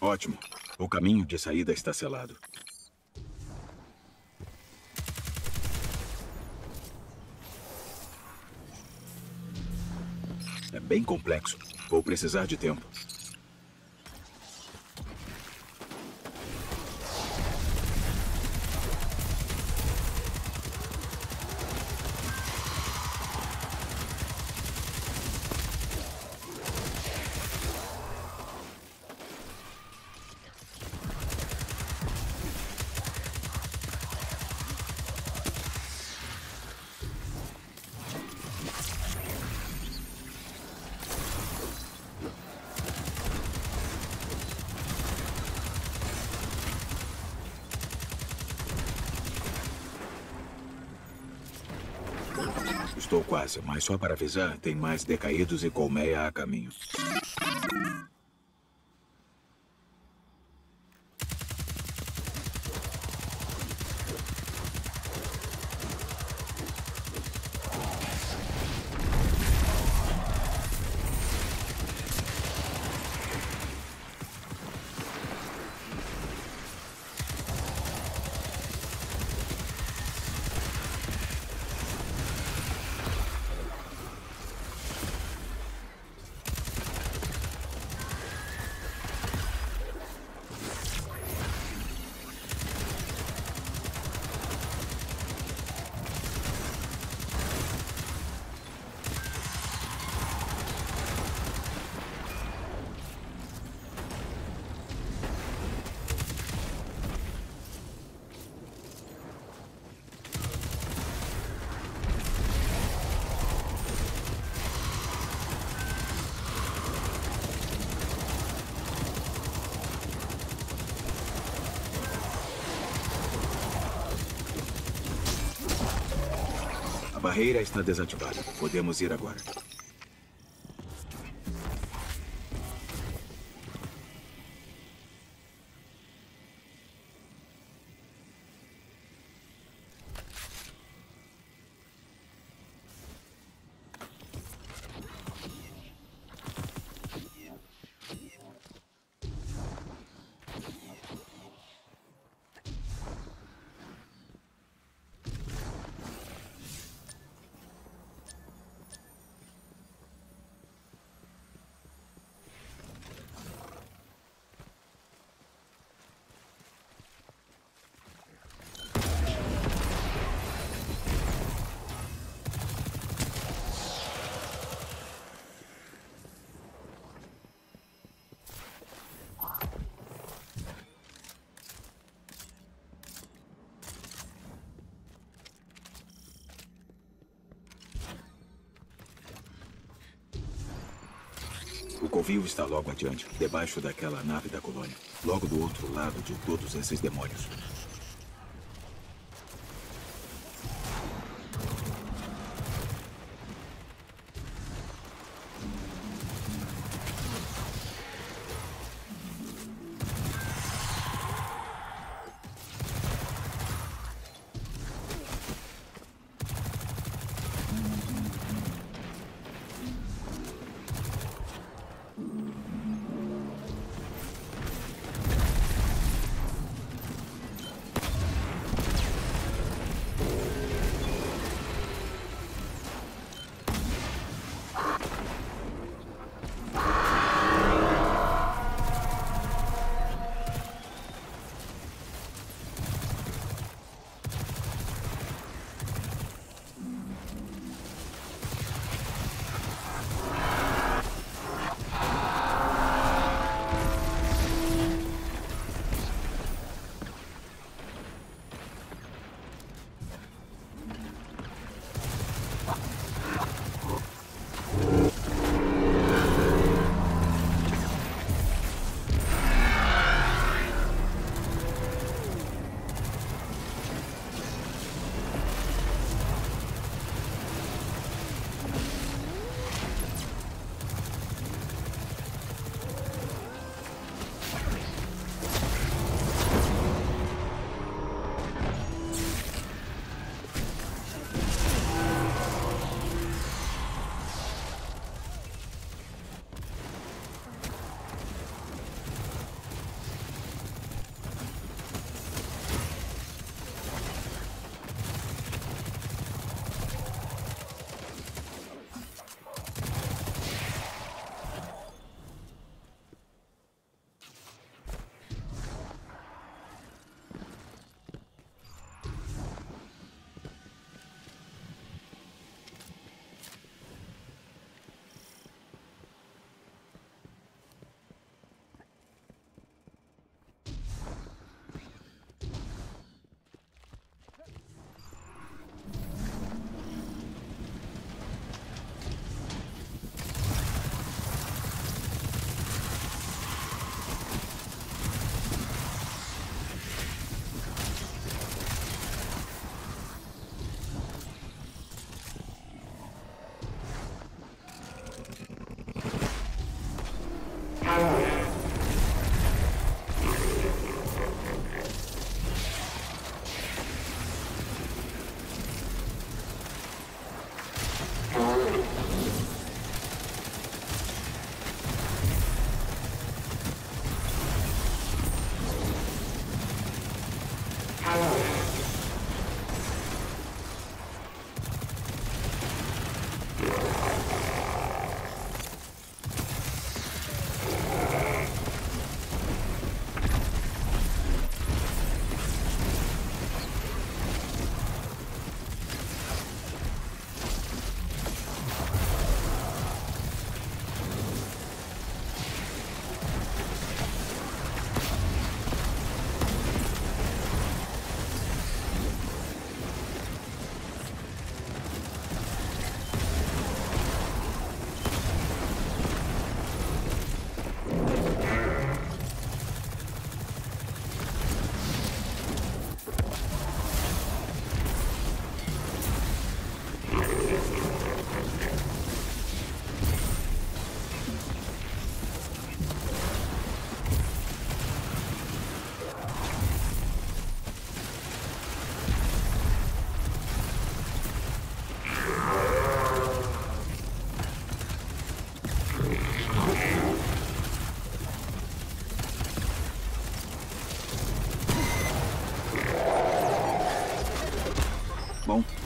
Ótimo. O caminho de saída está selado. É bem complexo. Vou precisar de tempo. Estou quase, mas só para avisar, tem mais decaídos e colmeia a caminho. A barreira está desativada. Podemos ir agora. O covil está logo adiante, debaixo daquela nave da colônia. Logo do outro lado de todos esses demônios.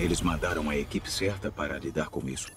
Eles mandaram a equipe certa para lidar com isso.